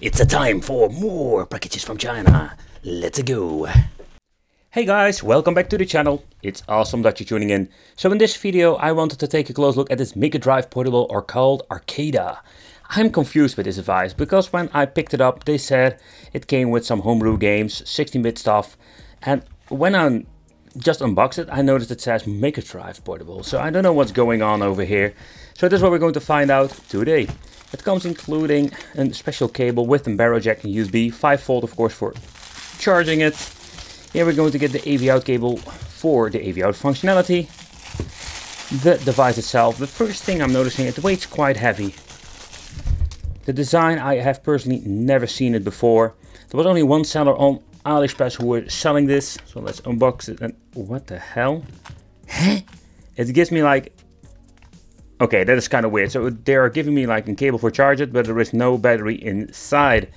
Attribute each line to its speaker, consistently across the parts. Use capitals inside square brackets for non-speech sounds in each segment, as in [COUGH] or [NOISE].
Speaker 1: It's a time for more packages from China. Let's go. Hey guys, welcome back to the channel. It's awesome that you're tuning in. So in this video I wanted to take a close look at this Mega Drive portable or called Arcada. I'm confused with this device because when I picked it up they said it came with some homebrew games, 16-bit stuff and when I just unboxed it I noticed it says Mega Drive portable so I don't know what's going on over here. So this is what we're going to find out today. It comes including a special cable with a barrel jack and USB, 5 volt of course for charging it. Here we're going to get the AV out cable for the AV out functionality. The device itself, the first thing I'm noticing, it weighs quite heavy. The design, I have personally never seen it before. There was only one seller on AliExpress who were selling this. So let's unbox it and what the hell? It gives me like Okay, that is kind of weird. So they are giving me like a cable for charge it, but there is no battery inside.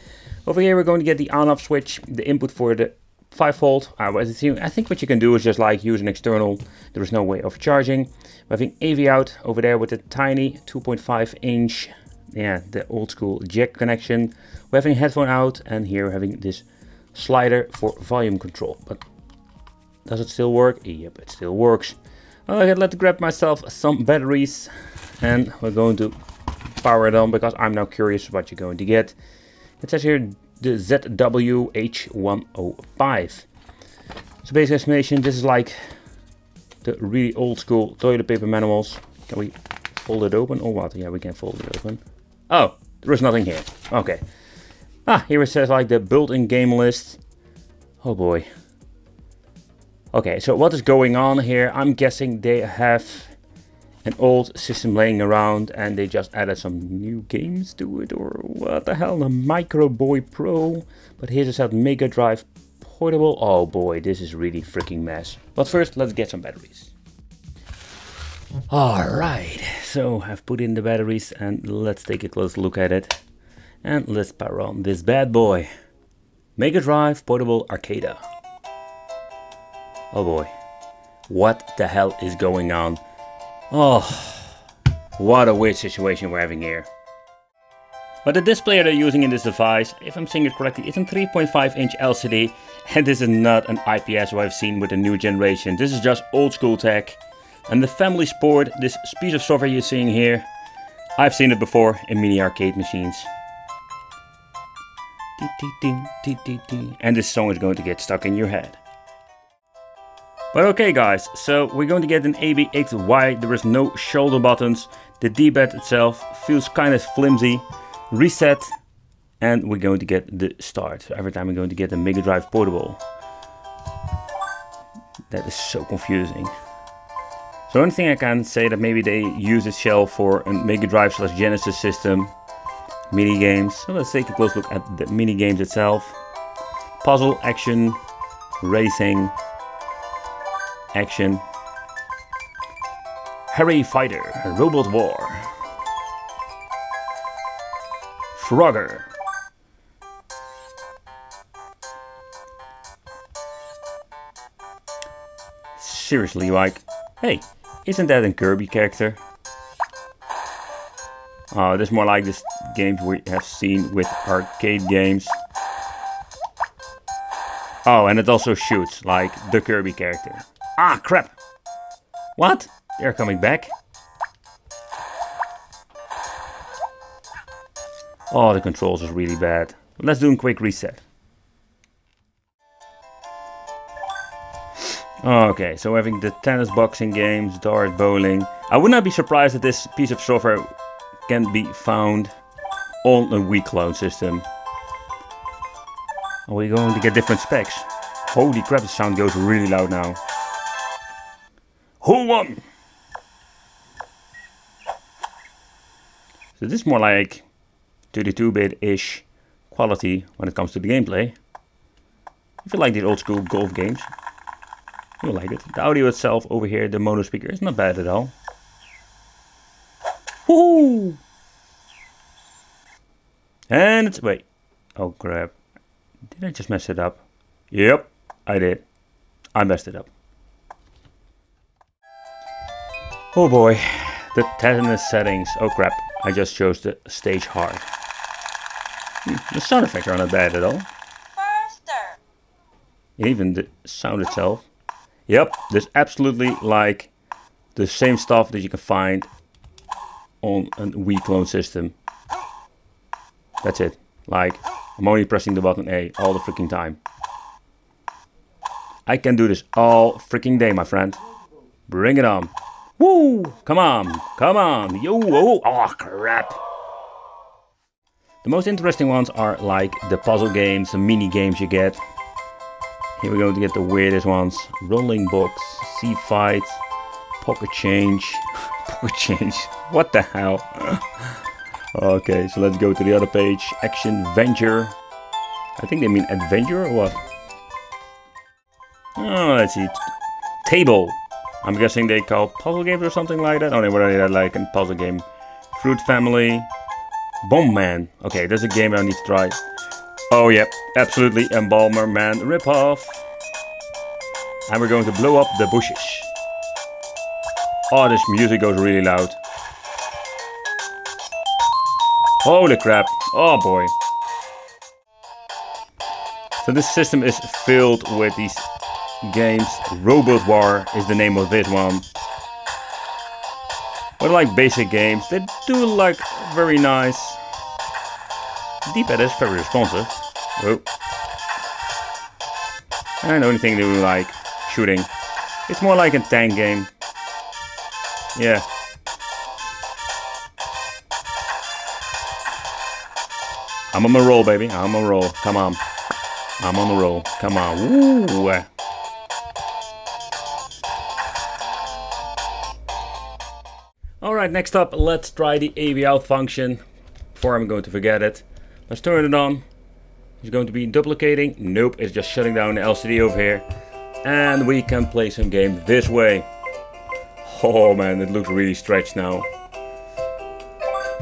Speaker 1: Over here we're going to get the on-off switch, the input for the 5 volt. Uh, I think what you can do is just like use an external. There is no way of charging. We're having AV out over there with a tiny 2.5 inch, yeah, the old school jack connection. We're having headphone out and here we're having this slider for volume control. But does it still work? Yep, it still works. Okay, let's grab myself some batteries and we're going to power it on because I'm now curious what you're going to get. It says here the ZWH105. So basic explanation, this is like the really old school toilet paper manuals. Can we fold it open oh, or what? Yeah, we can fold it open. Oh, there is nothing here. Okay. Ah, here it says like the built-in game list. Oh boy. Okay, so what is going on here? I'm guessing they have an old system laying around and they just added some new games to it or what the hell, a Micro Boy Pro. But here's a set Mega Drive Portable. Oh boy, this is really freaking mess. But first, let's get some batteries. Alright, so I've put in the batteries and let's take a close look at it. And let's power on this bad boy. Mega Drive Portable Arcada. Oh boy, what the hell is going on? Oh, what a weird situation we're having here. But the display they're using in this device, if I'm seeing it correctly, is a 3.5 inch LCD [LAUGHS] and this is not an IPS what I've seen with the new generation. This is just old school tech. And the family sport, this piece of software you're seeing here, I've seen it before in mini arcade machines. And this song is going to get stuck in your head. But okay guys, so we're going to get an AB8Y, there is no shoulder buttons, the D-pad itself feels kind of flimsy, reset, and we're going to get the start. So every time we're going to get a Mega Drive Portable. That is so confusing. So only thing I can say that maybe they use this shell for a Mega Drive slash Genesis system, mini games. So let's take a close look at the mini games itself. Puzzle, action, racing, action. Harry Fighter, Robot War. Frogger. Seriously, like, hey, isn't that a Kirby character? Oh, this is more like this games we have seen with arcade games. Oh, and it also shoots, like the Kirby character. Ah, crap. What? They're coming back. Oh, the controls are really bad. Let's do a quick reset. Okay, so having the tennis, boxing games, dart, bowling. I would not be surprised that this piece of software can be found on a Wii clone system. Are we going to get different specs? Holy crap, the sound goes really loud now. Who won? So this is more like 32-bit-ish quality when it comes to the gameplay. If you like these old school golf games, you'll like it. The audio itself over here, the mono speaker, is not bad at all. Woohoo! And it's, wait, oh crap. Did I just mess it up? Yep, I did. I messed it up. Oh boy, the tennis settings. Oh crap, I just chose the stage hard. Hmm, the sound effects are not bad at all.
Speaker 2: Faster.
Speaker 1: Even the sound itself. Yep, there's absolutely like the same stuff that you can find on a Wii clone system. That's it. Like, I'm only pressing the button A all the freaking time. I can do this all freaking day, my friend. Bring it on. Woo! Come on, come on. Yo, oh, oh crap. The most interesting ones are like the puzzle games, the mini games you get. Here we're going to get the weirdest ones. Rolling box, sea fight, pocket change. [LAUGHS] pocket change. What the hell? okay, so let's go to the other page. Action Venture. I think they mean adventure or what? Oh, let's see. Table. I'm guessing they call puzzle games or something like that. Oh, they were like in puzzle game. Fruit Family. Bomb Man. Okay, there's a game I need to try. Oh, yep, absolutely. a Bomberman ripoff. And we're going to blow up the bushes. Oh, this music goes really loud. Holy crap. Oh boy. So this system is filled with these games. Robot War is the name of this one. But like basic games, they do like very nice. D-pad is very responsive. Oh. And the only thing they do like shooting. It's more like a tank game. Yeah. I'm on the roll, baby. I'm on the roll. Come on. I'm on the roll. Come on. Woo. Alright, next up, let's try the AV out function. Before I'm going to forget it. Let's turn it on. It's going to be duplicating. Nope, it's just shutting down the LCD over here. And we can play some game this way. Oh man, it looks really stretched now.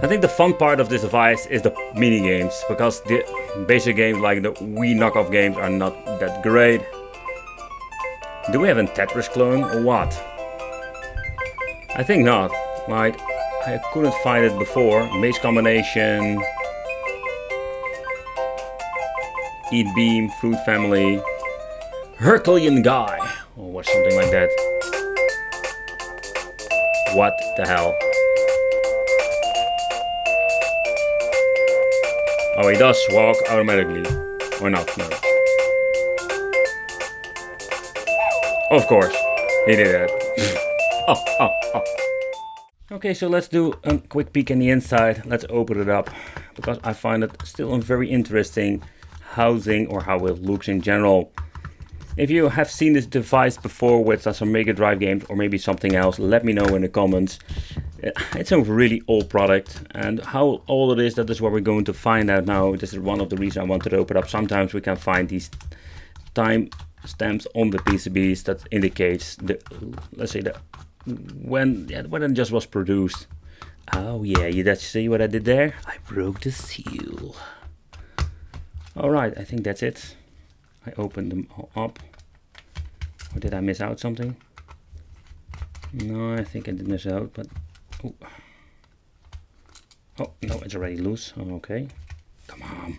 Speaker 1: I think the fun part of this device is the mini games, because the basic games like the Wii knockoff games are not that great. Do we have a Tetris clone or what? I think not. Like, I couldn't find it before. Maze combination. Eat Beam, Fruit Family. Herculean Guy. Or something like that. What the hell? Oh, he does walk automatically. Or not, no. Of course, he did that. [LAUGHS] oh, oh, oh. Okay, so let's do a quick peek in the inside. Let's open it up because I find it still a very interesting housing or how it looks in general. If you have seen this device before with uh, some Mega Drive games or maybe something else, let me know in the comments. Uh, it's a really old product and how old it is, that is what we're going to find out now. This is one of the reasons I wanted to open up. Sometimes we can find these time stamps on the PCBs that indicates the, let's say the when yeah, when it just was produced. Oh yeah, you that see what I did there? I broke the seal. Alright, I think that's it. I opened them all up. Or did I miss out something? No, I think I did miss out, but... Oh, oh no, it's already loose. Okay. Come on.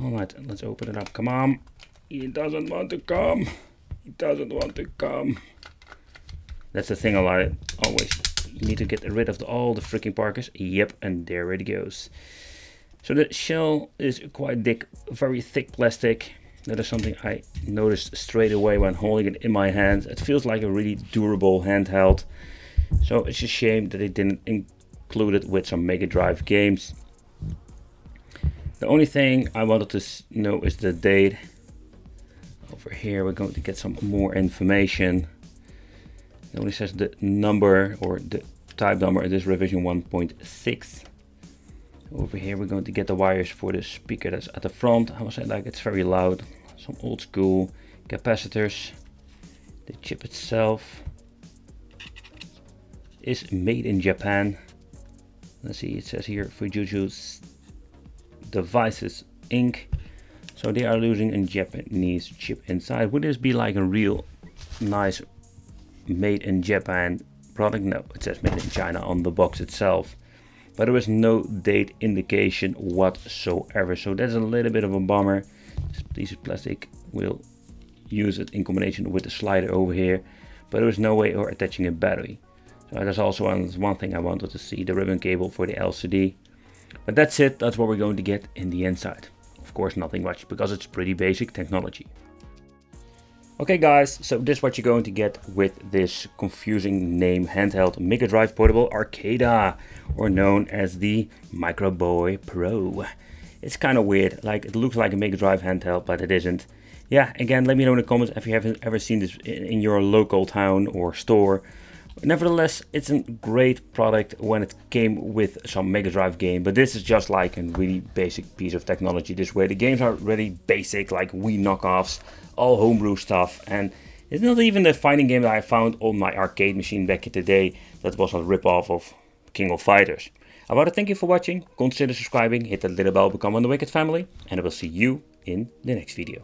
Speaker 1: Alright, let's open it up. Come on. He doesn't want to come. He doesn't want to come. That's the thing a lot. Always. You need to get rid of the, all the freaking Parkers. Yep, and there it goes. So the shell is quite thick, very thick plastic. That is something I noticed straight away when holding it in my hands. It feels like a really durable handheld. So it's a shame that they didn't include it with some Mega Drive games. The only thing I wanted to know is the date. Over here we're going to get some more information. It only says the number or the type number. It is revision 1.6 over here we're going to get the wires for the speaker that's at the front. I was say like it's very loud. Some old school capacitors. The chip itself is made in Japan. Let's see it says here Fujitsu devices Inc. So they are using a Japanese chip inside. Would this be like a real nice made in Japan product? No it says made in China on the box itself but there was no date indication whatsoever. So that's a little bit of a bummer. This piece of plastic will use it in combination with the slider over here, but there was no way of attaching a battery. So that's also one, one thing I wanted to see, the ribbon cable for the LCD. But that's it, that's what we're going to get in the inside. Of course nothing much, because it's pretty basic technology. Okay guys, so this is what you're going to get with this confusing name handheld Mega Drive Portable Arcada, or known as the Micro Boy Pro. It's kind of weird, like it looks like a Mega Drive handheld, but it isn't. Yeah, again, let me know in the comments if you haven't ever seen this in your local town or store. Nevertheless, it's a great product when it came with some Mega Drive game, but this is just like a really basic piece of technology this way. The games are really basic, like Wii knockoffs, all homebrew stuff, and it's not even the fighting game that I found on my arcade machine back in the day that was a rip-off of King of Fighters. I want to thank you for watching, consider subscribing, hit that little bell, become one of the Wicked family, and I will see you in the next video.